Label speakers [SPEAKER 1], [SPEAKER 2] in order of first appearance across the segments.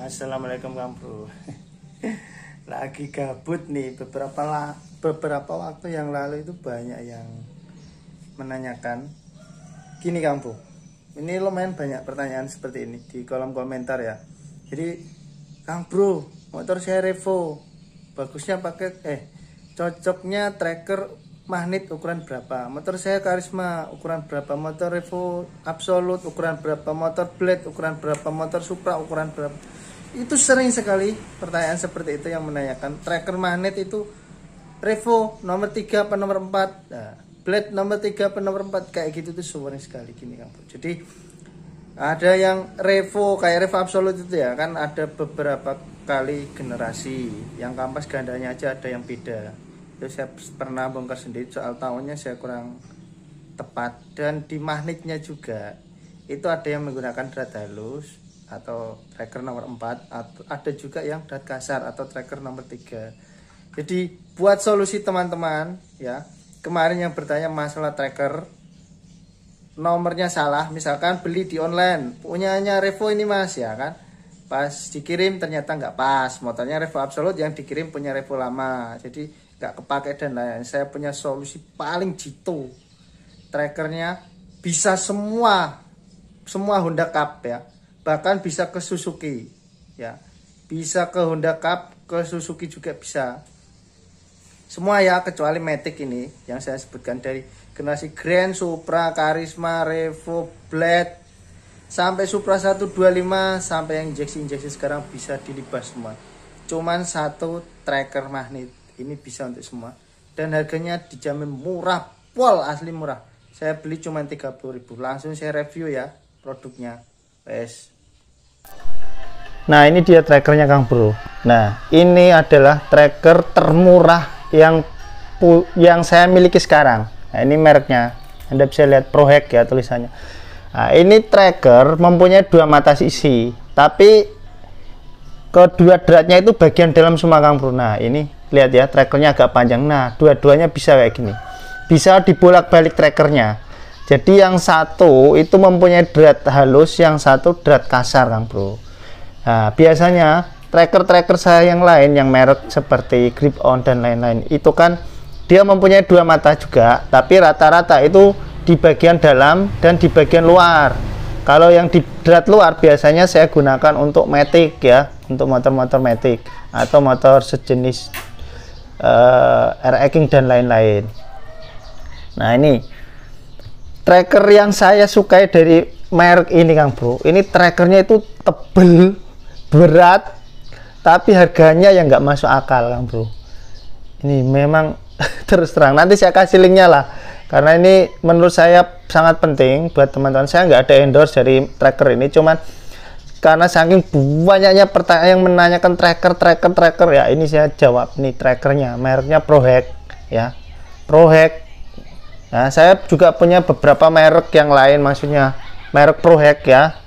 [SPEAKER 1] Assalamualaikum Kang Bro. Lagi gabut nih beberapa la, beberapa waktu yang lalu itu banyak yang menanyakan gini Kang Bro. Ini lumayan banyak pertanyaan seperti ini di kolom komentar ya. Jadi Kang Bro, motor saya Revo. Bagusnya pakai eh cocoknya tracker magnet ukuran berapa motor saya karisma ukuran berapa motor revo absolut ukuran berapa motor blade ukuran berapa motor supra ukuran berapa itu sering sekali pertanyaan seperti itu yang menanyakan. Tracker magnet itu revo nomor 3 apa nomor 4 nah, blade nomor 3 apa nomor 4 kayak gitu tuh sering sekali gini kan jadi ada yang revo kayak revo absolut itu ya kan ada beberapa kali generasi. Yang kampas gandanya aja ada yang beda. Itu saya pernah bongkar sendiri soal tahunnya saya kurang tepat. Dan di magnetnya juga itu ada yang menggunakan drat halus atau tracker nomor 4 atau ada juga yang drat kasar atau tracker nomor 3 jadi buat solusi teman-teman ya kemarin yang bertanya masalah tracker nomornya salah misalkan beli di online punyanya Revo ini mas ya kan? Pas dikirim ternyata nggak pas. Motornya Revo Absolute yang dikirim punya Revo lama. Jadi nggak kepake dan lain saya punya solusi paling jitu. Trackernya bisa semua semua Honda Cup ya bahkan bisa ke Suzuki ya. Bisa ke Honda Cup ke Suzuki juga bisa. Semua ya kecuali Matic ini yang saya sebutkan dari generasi Grand Supra Karisma Revo Blade. Sampai Supra 125 sampai yang injeksi-injeksi sekarang bisa dilibas semua. Cuman satu tracker magnet ini bisa untuk semua. Dan harganya dijamin murah pol asli murah. Saya beli cuma 30.000 langsung saya review ya produknya wes Nah ini dia trackernya Kang Bro. Nah ini adalah tracker termurah yang yang saya miliki sekarang. Nah ini mereknya. Anda bisa lihat ProHack ya tulisannya. Nah ini tracker mempunyai dua mata sisi, tapi kedua dratnya itu bagian dalam semua Kang Bro. Nah ini lihat ya trackernya agak panjang. Nah dua-duanya bisa kayak gini. Bisa dibolak-balik trackernya. Jadi yang satu itu mempunyai drat halus, yang satu drat kasar Kang Bro. Nah, biasanya tracker-tracker saya yang lain yang merek seperti Grip On dan lain-lain itu kan dia mempunyai dua mata juga, tapi rata-rata itu di bagian dalam dan di bagian luar. Kalau yang di drat luar biasanya saya gunakan untuk matic ya, untuk motor-motor matic atau motor sejenis uh, air dan lain-lain. Nah, ini tracker yang saya sukai dari merek ini Kang Bro. Ini trackernya itu tebel berat tapi harganya yang nggak masuk akal kan bro. Ini memang terus terang. Nanti saya kasih linknya lah. Karena ini menurut saya sangat penting buat teman-teman. Saya nggak ada endorse dari tracker ini cuman karena saking banyaknya pertanyaan yang menanyakan tracker tracker tracker ya ini saya jawab nih trackernya. Mereknya ProHack ya. ProHack nah saya juga punya beberapa merek yang lain maksudnya merek ProHack ya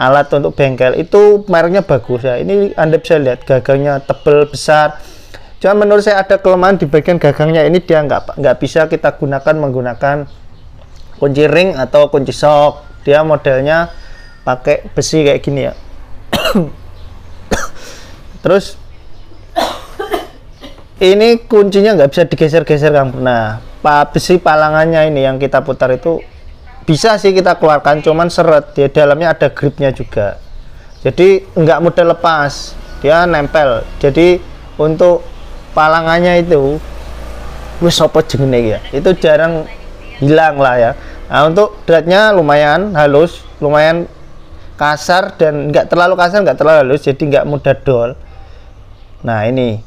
[SPEAKER 1] alat untuk bengkel. Itu mereknya bagus ya. Ini anda bisa lihat gagangnya tebel besar. Cuman menurut saya ada kelemahan di bagian gagangnya. Ini dia nggak nggak bisa kita gunakan menggunakan kunci ring atau kunci sok dia modelnya pakai besi kayak gini ya. Terus ini kuncinya nggak bisa digeser-geser kan nah besi palangannya ini yang kita putar itu bisa sih kita keluarkan cuman seret. Di dalamnya ada gripnya juga. Jadi nggak mudah lepas. Dia nempel. Jadi untuk palangannya itu wis sopo jengene ya? Itu jarang hilang lah ya. Nah untuk dratnya lumayan halus lumayan kasar dan nggak terlalu kasar nggak terlalu halus jadi nggak mudah dol. Nah ini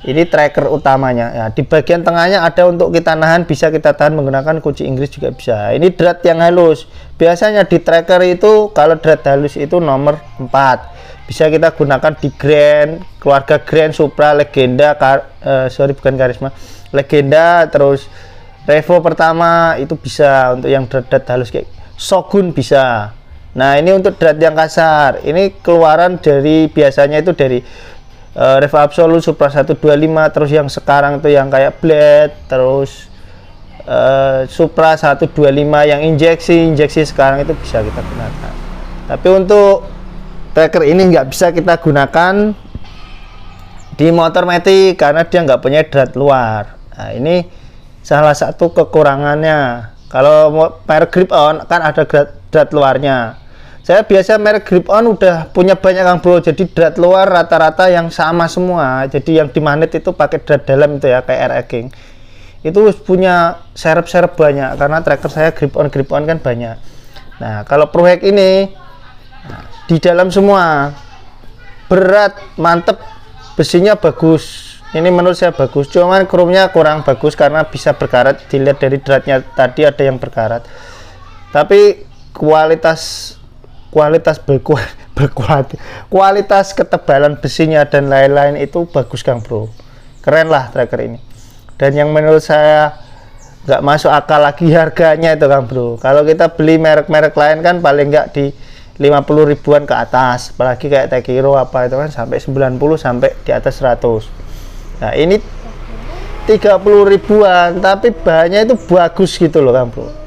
[SPEAKER 1] ini tracker utamanya. Ya di bagian tengahnya ada untuk kita nahan bisa kita tahan menggunakan kunci Inggris juga bisa. Ini drat yang halus. Biasanya di tracker itu kalau drat halus itu nomor 4 bisa kita gunakan di Grand keluarga Grand Supra Legenda kar, uh, sorry bukan Karisma. Legenda terus Revo pertama itu bisa. Untuk yang drat-drat halus kayak Shogun bisa. Nah ini untuk drat yang kasar. Ini keluaran dari biasanya itu dari uh, Revo Absolute Supra 125 terus yang sekarang itu yang kayak Blade terus uh, Supra 125 yang injeksi injeksi sekarang itu bisa kita gunakan. Tapi untuk
[SPEAKER 2] tracker ini nggak bisa kita gunakan di motor metik karena dia nggak punya drat luar. Nah ini salah satu kekurangannya. Kalau merek grip on kan ada drat luarnya saya biasa merek grip on udah punya banyak kang bro jadi drat luar rata-rata yang sama semua. Jadi yang di magnet itu pakai drat dalam itu ya kayak air king itu punya serep-serep banyak karena tracker saya grip on grip on kan banyak. Nah kalau proyek ini di dalam semua. Berat mantep besinya bagus. Ini menurut saya bagus cuman chrome kurang bagus karena bisa berkarat. Dilihat dari dratnya tadi ada yang berkarat. Tapi kualitas kualitas berkuat berkuat kualitas ketebalan besinya dan lain-lain itu bagus Kang Bro. Keren lah tracker ini. Dan yang menurut saya nggak masuk akal lagi harganya itu Kang Bro. Kalau kita beli merek-merek lain kan paling nggak di 50 ribuan ke atas. Apalagi kayak Tekiro apa itu kan sampai 90 sampai di atas 100 nah ini 30 ribuan tapi bahannya itu bagus gitu loh Kang Bro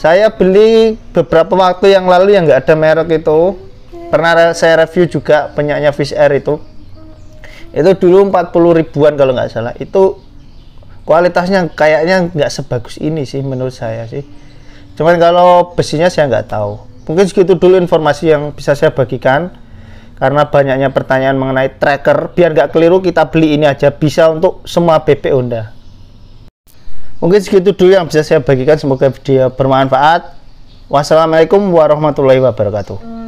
[SPEAKER 2] saya beli beberapa waktu yang lalu yang nggak ada merek itu. Pernah saya review juga penyaknya Fish Air itu. Itu dulu 40 ribuan kalau nggak salah. Itu kualitasnya kayaknya nggak sebagus ini sih menurut saya sih. Cuman kalau besinya saya nggak tahu. Mungkin segitu dulu informasi yang bisa saya bagikan. Karena banyaknya pertanyaan mengenai tracker. Biar nggak keliru kita beli ini aja. Bisa untuk semua BP Honda Mungkin segitu dulu yang bisa saya bagikan. Semoga video bermanfaat. Wassalamualaikum warahmatullahi wabarakatuh.